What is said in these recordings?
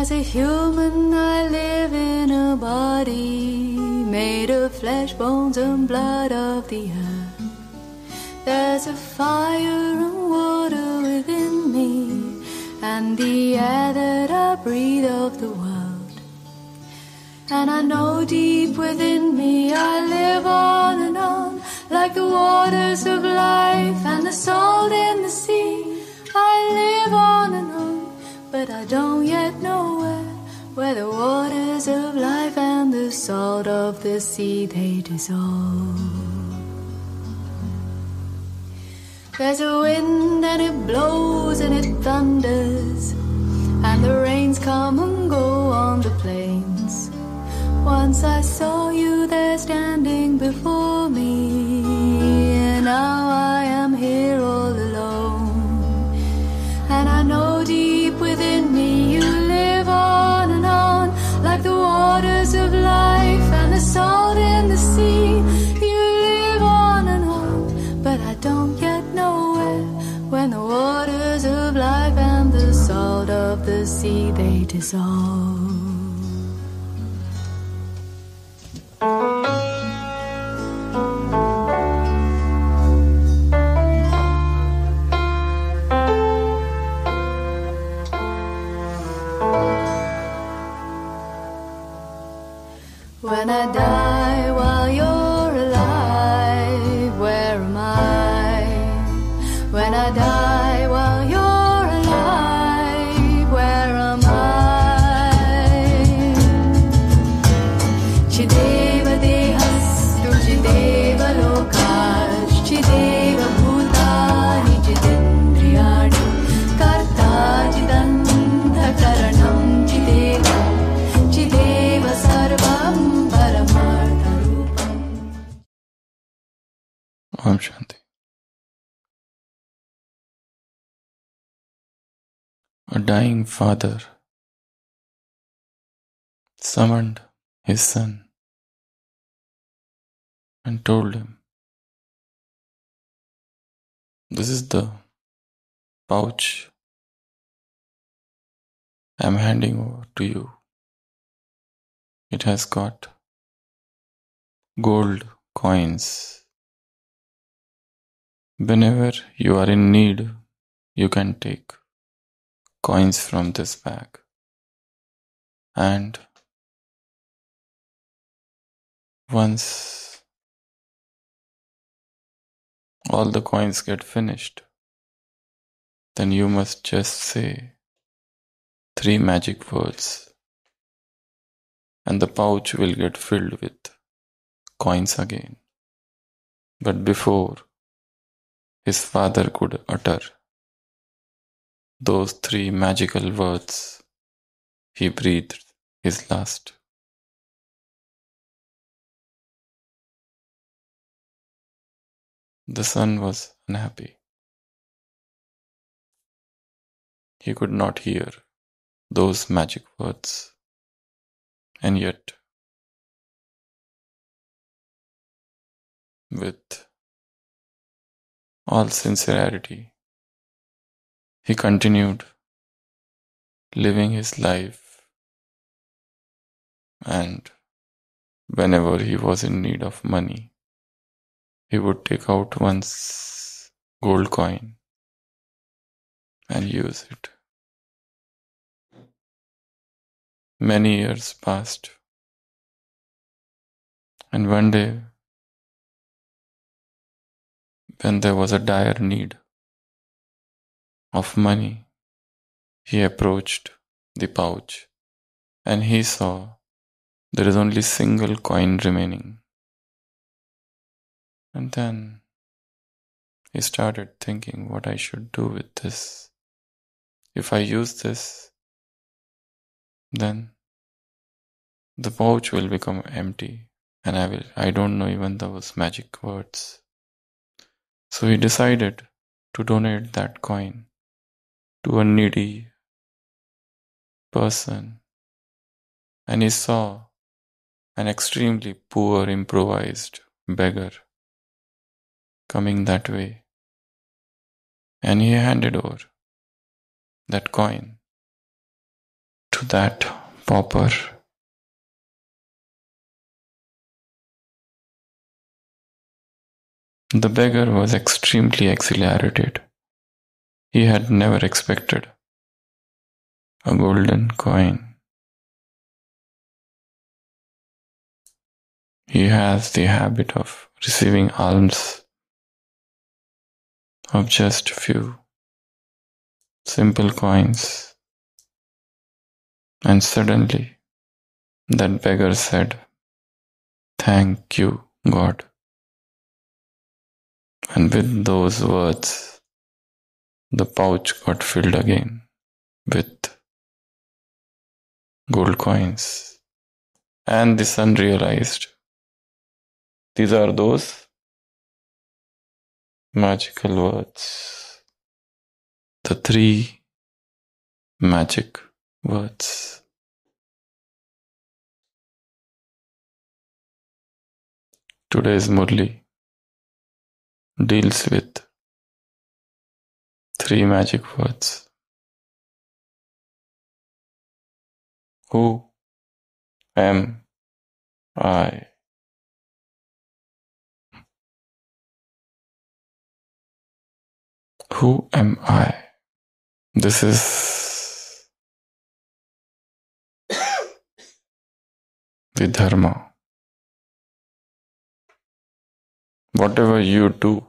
As a human, I live in a body made of flesh, bones, and blood of the earth. There's a fire and water within me, and the air that I breathe of the world. And I know deep within me I live on and on, like the waters of life and the salt in the sea. I live on and on but I don't yet know where, where the waters of life and the salt of the sea they dissolve. There's a wind and it blows and it thunders, and the rains come and go on the plains. Once I saw you there standing before me, dissolve. A dying father summoned his son and told him, This is the pouch I'm handing over to you. It has got gold coins. Whenever you are in need, you can take coins from this bag. And once all the coins get finished, then you must just say three magic words, and the pouch will get filled with coins again. But before his father could utter those three magical words, he breathed his last. The son was unhappy. He could not hear those magic words, and yet, with all sincerity, he continued living his life, and whenever he was in need of money, he would take out one gold coin and use it. Many years passed, and one day, when there was a dire need of money, he approached the pouch and he saw there is only single coin remaining. And then he started thinking what I should do with this. If I use this, then the pouch will become empty and I will I don't know even those magic words. So he decided to donate that coin to a needy person. And he saw an extremely poor improvised beggar coming that way. And he handed over that coin to that pauper The beggar was extremely exhilarated. He had never expected a golden coin. He has the habit of receiving alms of just a few simple coins. And suddenly, that beggar said, Thank you, God. And with those words, the pouch got filled again with gold coins. And the son realized these are those magical words. The three magic words. Today's Murli deals with three magic words. Who am I? Who am I? This is the Dharma. Whatever you do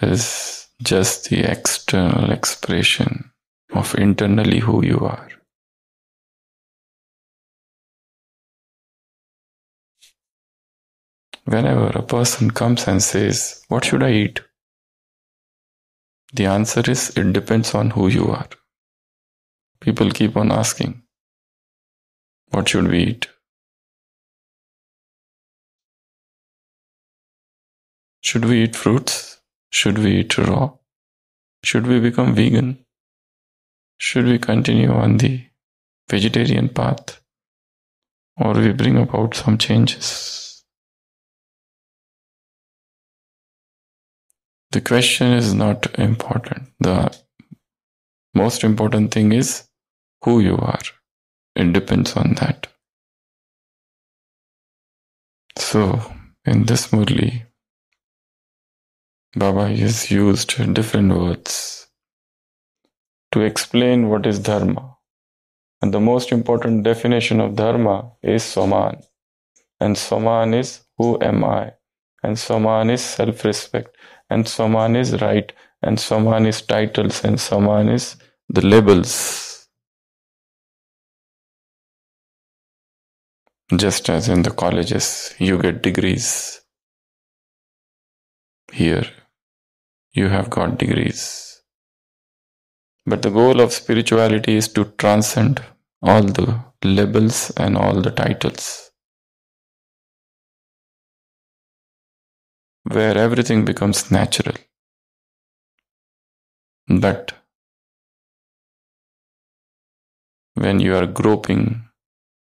is just the external expression of internally who you are. Whenever a person comes and says, What should I eat? The answer is, It depends on who you are. People keep on asking, What should we eat? Should we eat fruits? Should we eat raw? Should we become vegan? Should we continue on the vegetarian path? Or we bring about some changes? The question is not important. The most important thing is who you are. It depends on that. So, in this Murli, Baba has used different words to explain what is Dharma. And the most important definition of Dharma is Swaman. And Swaman is who am I? And Swaman is self respect and Swaman is right, and Swaman is titles, and Swaman is the labels. Just as in the colleges, you get degrees. Here, you have got degrees. But the goal of spirituality is to transcend all the labels and all the titles. where everything becomes natural. But when you are groping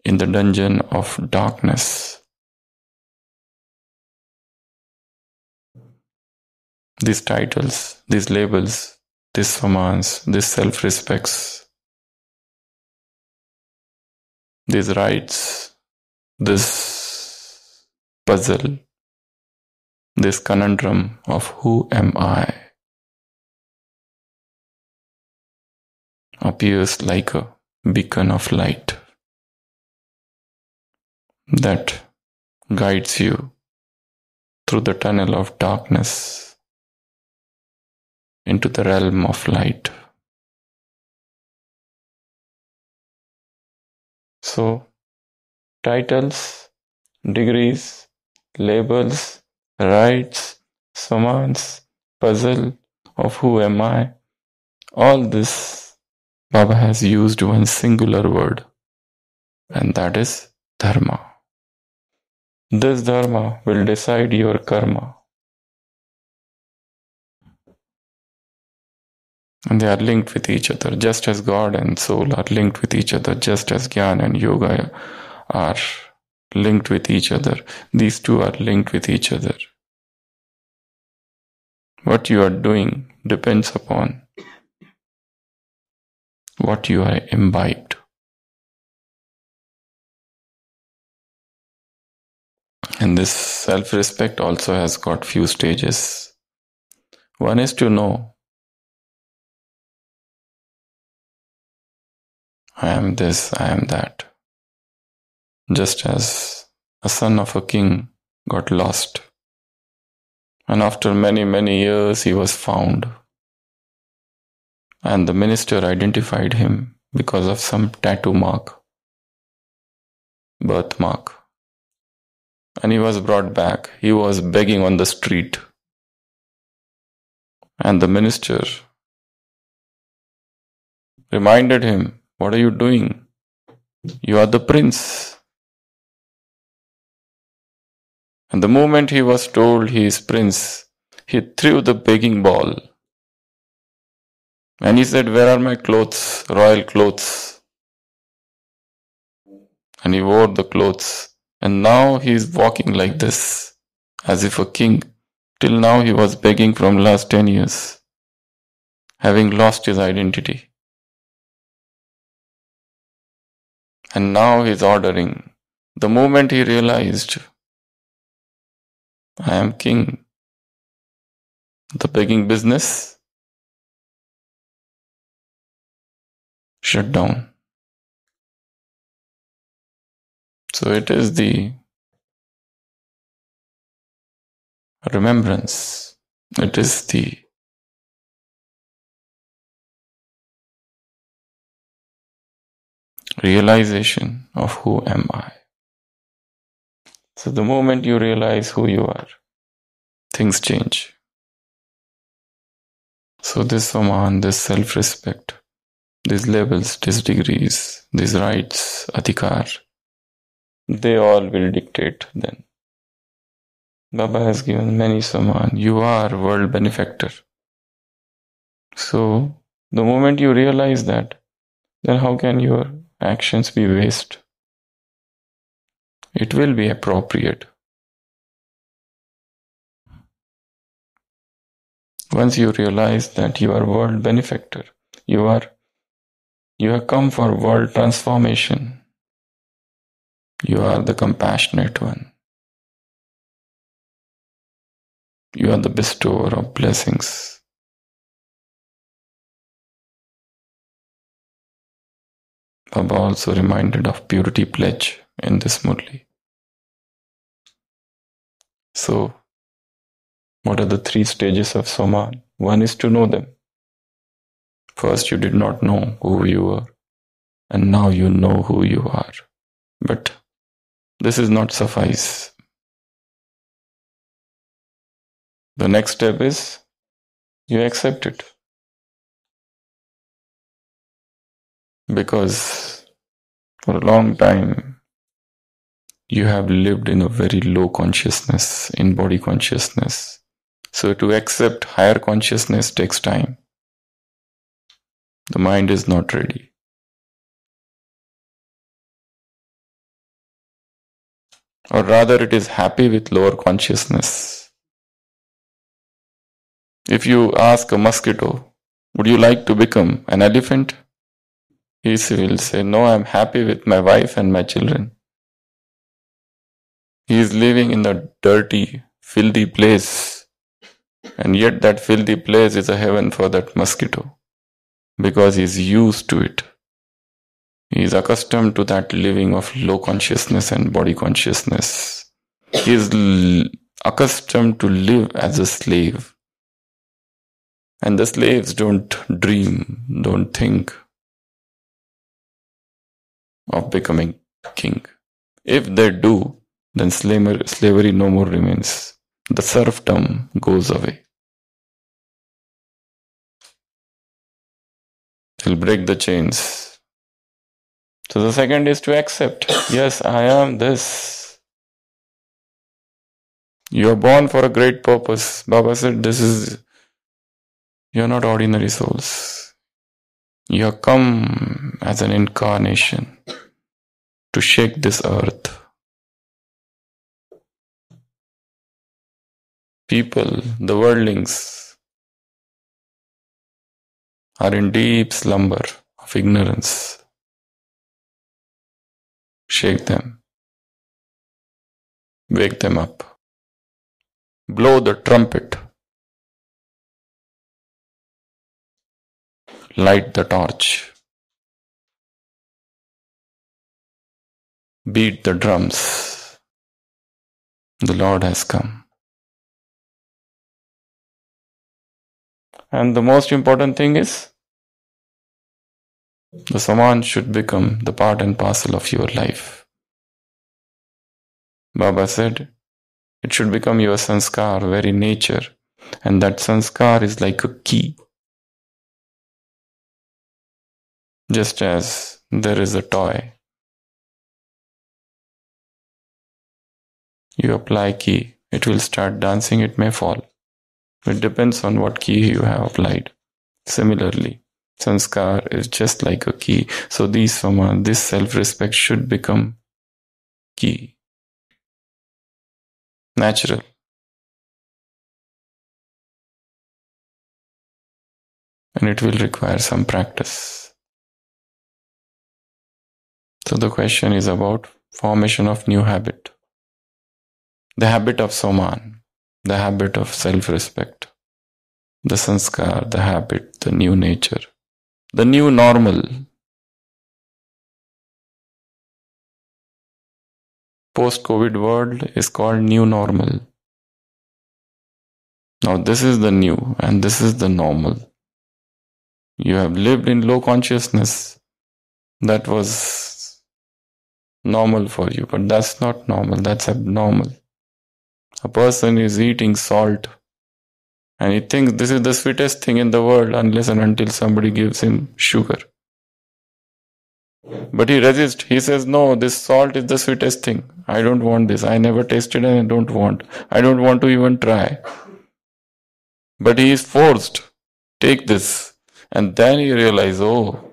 in the dungeon of darkness, these titles, these labels, these commands, these self respects, these rights, this puzzle this conundrum of who am I appears like a beacon of light that guides you through the tunnel of darkness into the realm of light. So, titles, degrees, labels, rights, summons, puzzle of who am I. All this Baba has used one singular word, and that is dharma. This dharma will decide your karma. And they are linked with each other, just as God and soul are linked with each other, just as Gyan and Yoga are linked with each other. These two are linked with each other. What you are doing depends upon what you are imbibed. And this self respect also has got few stages. One is to know I am this, I am that. Just as a son of a king got lost, and after many, many years he was found, and the minister identified him because of some tattoo mark, birthmark and he was brought back. He was begging on the street. And the minister reminded him, What are you doing? You are the prince. And the moment he was told he is prince, he threw the begging ball. And he said, Where are my clothes, royal clothes? And he wore the clothes and now he is walking like this, as if a king. Till now he was begging from last 10 years, having lost his identity. And now he is ordering. The moment he realized, I am king, the begging business shut down. So it is the remembrance, it is the realization of who am I. So the moment you realize who you are, things change. So this Swaman, this self-respect, these levels, these degrees, these rights, adhikar, they all will dictate then. Baba has given many swaman. You are world benefactor. So, the moment you realize that, then how can your actions be waste? It will be appropriate. Once you realize that you are world benefactor, you are you have come for world transformation. You are the compassionate one. You are the bestower of blessings. Baba also reminded of purity pledge in this Murli. So, what are the three stages of Swaman? One is to know them. First, you did not know who you were, and now you know who you are. But this is not suffice. The next step is you accept it. Because for a long time you have lived in a very low consciousness, in body consciousness. So to accept higher consciousness takes time. The mind is not ready. or rather it is happy with lower consciousness. If you ask a mosquito, would you like to become an elephant? He will say, no, I'm happy with my wife and my children. He is living in a dirty, filthy place. And yet that filthy place is a heaven for that mosquito. Because he is used to it. He is accustomed to that living of low consciousness and body consciousness. He is l- accustomed to live as a slave. And the slaves don't dream, don't think of becoming king. If they do, then slavery, no more remains. The serfdom goes away. He'll break the chains so the second is to accept. Yes, I am this. You are born for a great purpose. Baba said, This is, you are not ordinary souls. You have come as an incarnation to shake this earth. People, the worldlings, are in deep slumber of ignorance shake them. Wake them up. Blow the trumpet. Light the torch. Beat the drums. The Lord has come. And the most important thing is the swaman should become the part and parcel of your life. Baba said, it should become your sanskar, very nature. And that sanskar is like a key. Just as there is a toy. You apply key, it will start dancing, it may fall. It depends on what key you have applied. Similarly, sanskar is just like a key. So these sama, this self-respect should become key. Natural. And it will require some practice. So the question is about formation of new habit. The habit of Swaman the habit of self respect, the sanskar, the habit, the new nature, the new normal. Post COVID world is called new normal. Now, this is the new and this is the normal. You have lived in low consciousness. That was normal for you, but that's not normal, that's abnormal. A person is eating salt and he thinks this is the sweetest thing in the world unless and until somebody gives him sugar. But he resists. He says, No, this salt is the sweetest thing. I don't want this. I never tasted and I don't want. I don't want to even try. But he is forced. Take this. And then he realizes, Oh,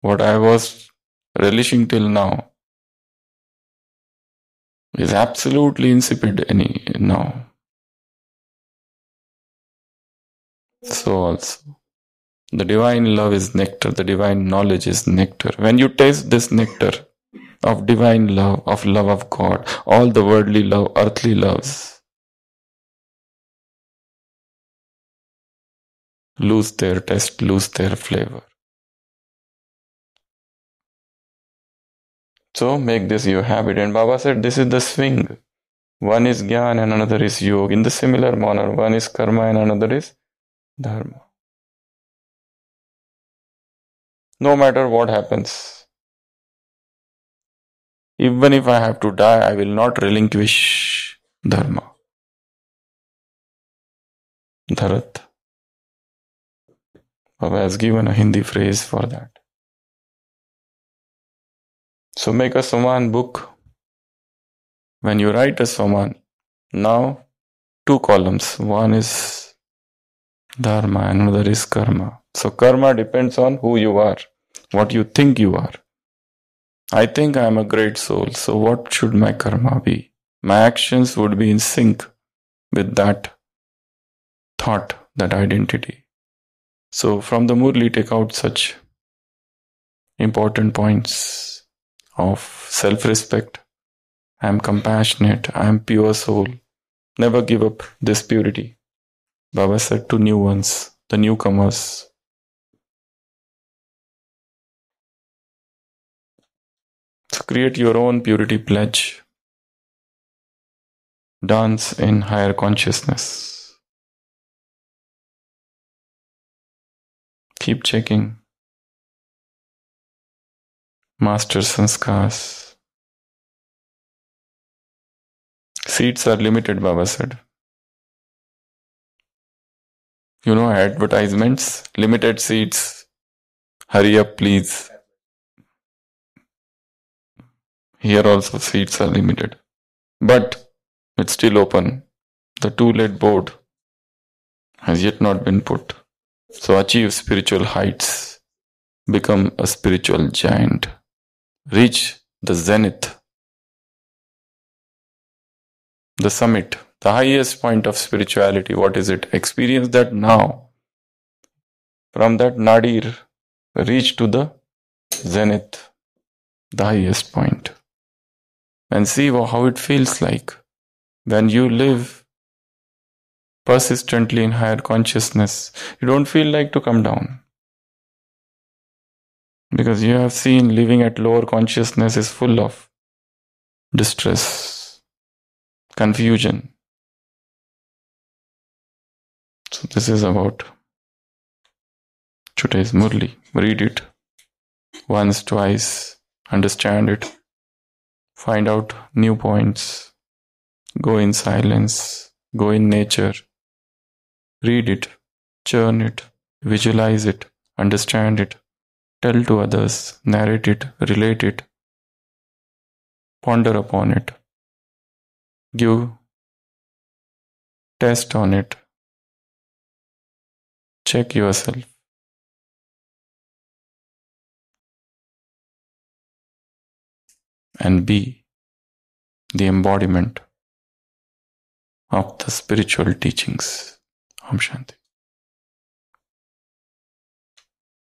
what I was relishing till now is absolutely insipid any now. So also, the divine love is nectar, the divine knowledge is nectar. When you taste this nectar of divine love, of love of God, all the worldly love, earthly loves, lose their taste, lose their flavor. So make this your habit. And Baba said this is the swing. One is Gyan and another is Yoga. In the similar manner, one is Karma and another is Dharma. No matter what happens, even if I have to die, I will not relinquish Dharma. Dharat. Baba has given a Hindi phrase for that. So make a Swaman book. When you write a Swaman, now two columns. One is Dharma another is Karma. So Karma depends on who you are, what you think you are. I think I am a great soul, so what should my karma be? My actions would be in sync with that thought, that identity. So from the Murli, take out such important points of self respect. I am compassionate. I am pure soul. Never give up this purity. Baba said to new ones, the newcomers. So create your own purity pledge. Dance in higher consciousness. Keep checking Master Sanskars. Seats are limited, Baba said. You know, advertisements, limited seats. Hurry up, please. Here also seats are limited. But it's still open. The too late board has yet not been put. So achieve spiritual heights. Become a spiritual giant reach the zenith, the summit, the highest point of spirituality. What is it? Experience that now. From that nadir, reach to the zenith, the highest point. and see how it feels like when you live persistently in higher consciousness. You don't feel like to come down. Because you have seen living at lower consciousness is full of distress, confusion. So, this is about today's Murli. Read it once, twice, understand it, find out new points, go in silence, go in nature, read it, churn it, visualize it, understand it, tell to others, narrate it, relate it, ponder upon it, give test on it, check yourself. And be the embodiment of the spiritual teachings. Om Shanti.